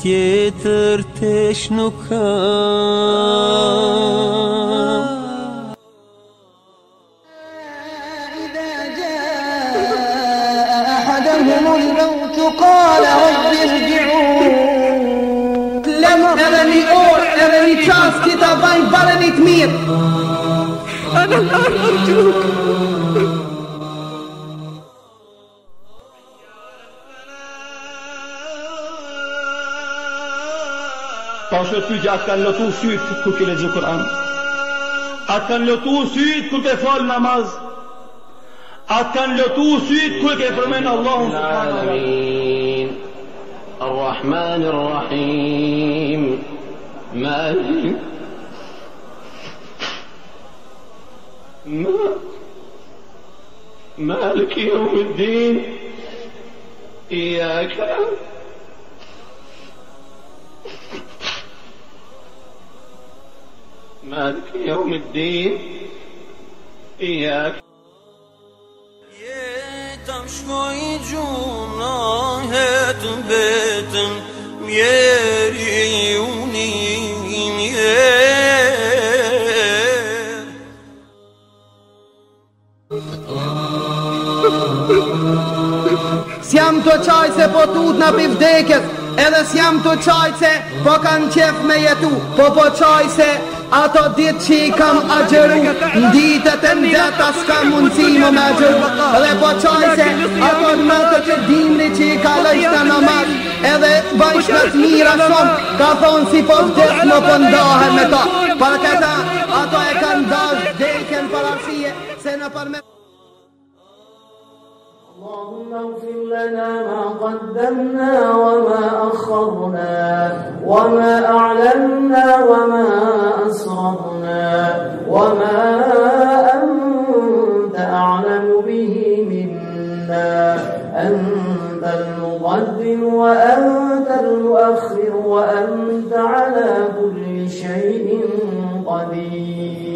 tjetër tesh nuk kam إذا جاء أحدهم الموت قال رب باين برني تمير أنا الآن أرجوك Pa është pyetja atë kanë lotu syt kur ke lexuar Kur'an. Atë kanë lotu syt kur ke fal namaz. Atë kanë lotu syt kur ke përmend Allahun subhanahu wa taala. الرحمن الرحيم مالك ما- مالك يوم الدين؟ إياك. مالك يوم الدين؟ إياك. Jetam shkoj gjuna hetën S'jam të qaj se po tut në pivdekjes Edhe s'jam të qaj se po kanë qef me jetu. Po po qaj se ato dit që i kam agjeru Në ditët e ndeta s'ka mundësi më me agjeru. Edhe po qaj se ato natët që dimri që i ka lejshtë në namaz Edhe bajsh në të mira shumë Ka thonë si po vdes më pëndohe me ta. Për këta ato e për përme اللهم اغفر لنا ما قدمنا وما أخرنا وما أعلنا وما أسررنا وما أنت أعلم به منا. أنت المقدم وأنت المؤخر وأنت على كل شيء قدير.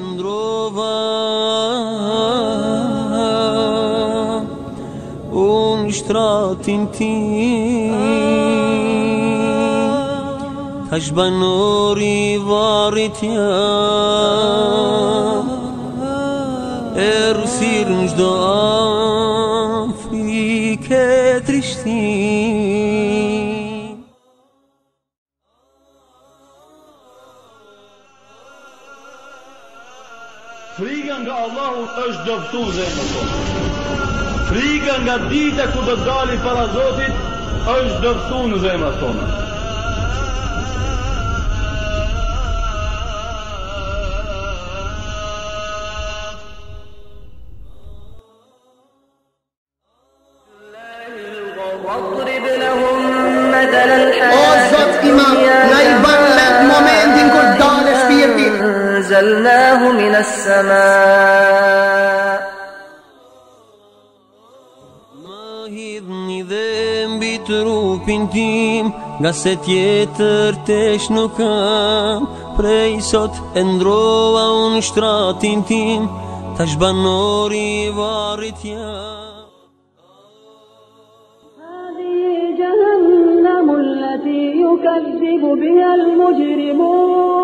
Ndrova Unë shtratin tim Tash banori varit jam Erësir në gjdo Afrike trishtim Frika nga Allahu është dëftu zemrën tonë. Frika nga dita ku do të dali para Zotit është dëftu në zemrën tonë. واضرب أنزلناه من السماء dhe trupin tim Nga se tjetër tesh nuk kam Prej sot e ndrova unë shtratin tim Tash banori i varit jam هذه جهنم التي يكذب بها المجرمون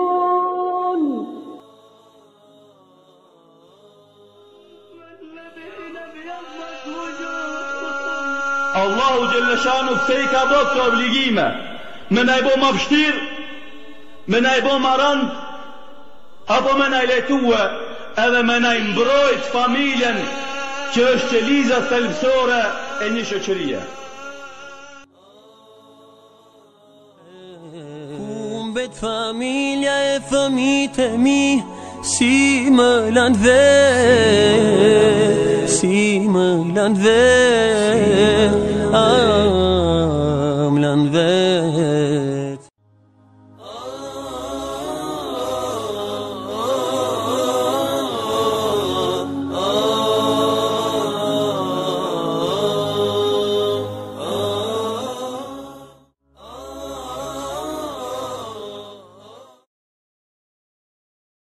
Allahu Gjellëshanu pse i ka bërë këto obligime? Me na i bo ma vështir Me na i bo ma rënd Apo me na i letue? Edhe me na i mbrojt familjen Që është qeliza thelbësore e një shoqërie. Ku vetë familja e fëmit e mi Si më lanë vetë si më lanë vetë, a më lanë vetë.